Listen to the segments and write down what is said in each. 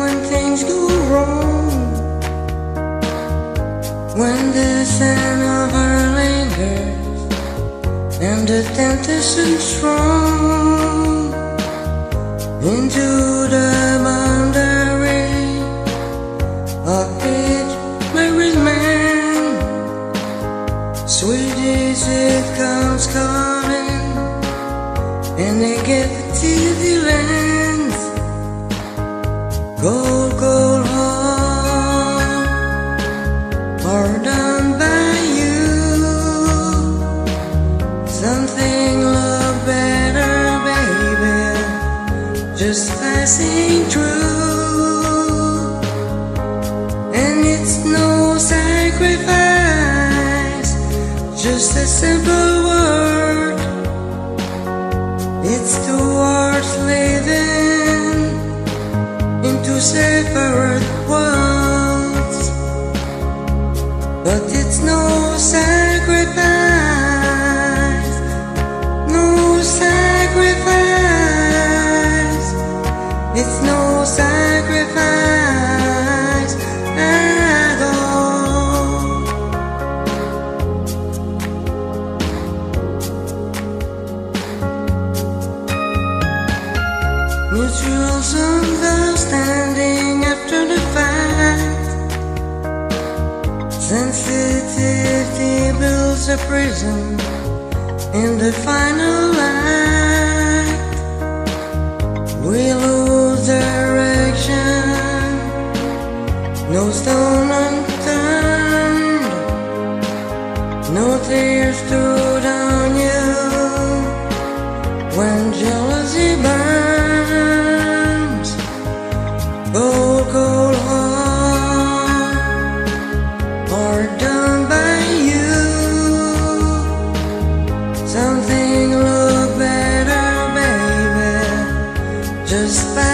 when things go wrong. When the sun of our lingers and the temptation strong into the boundary of each married man. Sweet as it comes calling, and they get the to the land gold, gold heart, are done by you. Something look better, baby, just passing through. And it's no sacrifice, just a simple word. It's towards into separate worlds. But it's no sacrifice, no sacrifice. It's no sacrifice Sensitivity builds a prison in the final act. We lose direction, no stone unturned, no tears to down you. When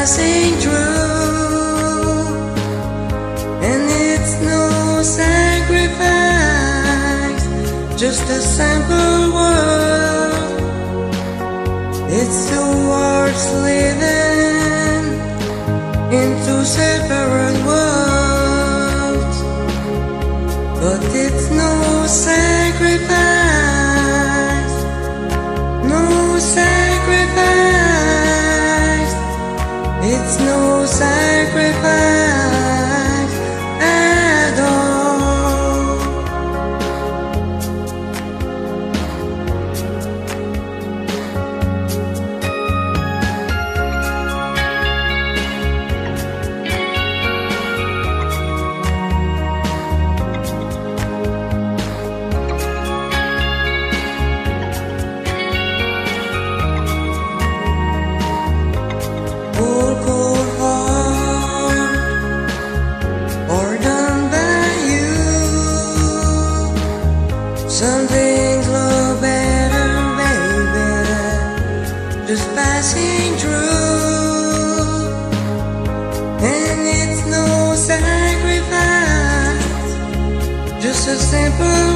passing through. And it's no sacrifice, just a simple word. It's the towards living into separate worlds. But it's no sacrifice, no sacrifice sacrifice, just a simple